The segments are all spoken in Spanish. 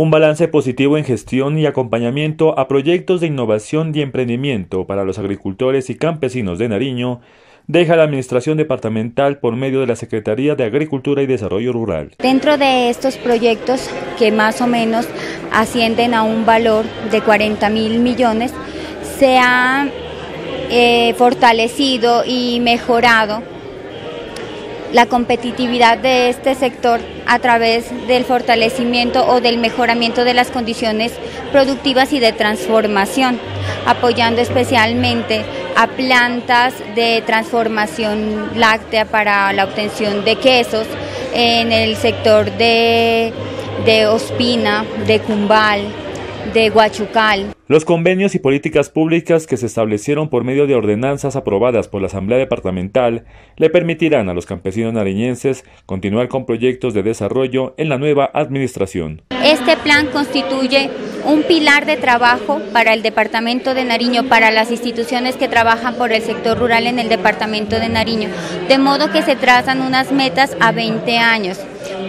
Un balance positivo en gestión y acompañamiento a proyectos de innovación y emprendimiento para los agricultores y campesinos de Nariño deja la Administración Departamental por medio de la Secretaría de Agricultura y Desarrollo Rural. Dentro de estos proyectos, que más o menos ascienden a un valor de 40 mil millones, se ha eh, fortalecido y mejorado la competitividad de este sector a través del fortalecimiento o del mejoramiento de las condiciones productivas y de transformación, apoyando especialmente a plantas de transformación láctea para la obtención de quesos en el sector de, de Ospina, de Cumbal, de Guachucal. Los convenios y políticas públicas que se establecieron por medio de ordenanzas aprobadas por la Asamblea Departamental le permitirán a los campesinos nariñenses continuar con proyectos de desarrollo en la nueva administración. Este plan constituye un pilar de trabajo para el Departamento de Nariño, para las instituciones que trabajan por el sector rural en el Departamento de Nariño, de modo que se trazan unas metas a 20 años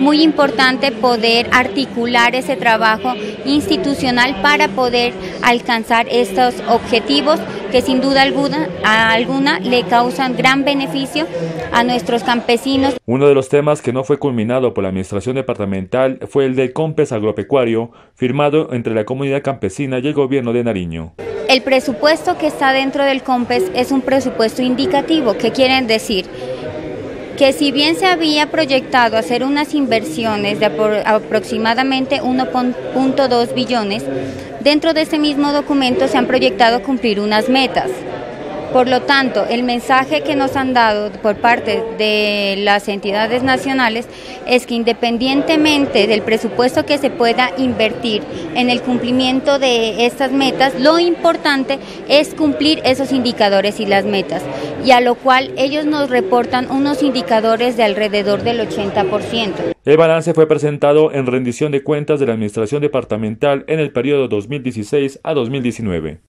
muy importante poder articular ese trabajo institucional para poder alcanzar estos objetivos que sin duda alguna, alguna le causan gran beneficio a nuestros campesinos. Uno de los temas que no fue culminado por la administración departamental fue el del COMPES agropecuario firmado entre la comunidad campesina y el gobierno de Nariño. El presupuesto que está dentro del COMPES es un presupuesto indicativo. ¿Qué quieren decir? Que si bien se había proyectado hacer unas inversiones de aproximadamente 1.2 billones, dentro de ese mismo documento se han proyectado cumplir unas metas. Por lo tanto, el mensaje que nos han dado por parte de las entidades nacionales es que independientemente del presupuesto que se pueda invertir en el cumplimiento de estas metas, lo importante es cumplir esos indicadores y las metas, y a lo cual ellos nos reportan unos indicadores de alrededor del 80%. El balance fue presentado en rendición de cuentas de la Administración Departamental en el periodo 2016 a 2019.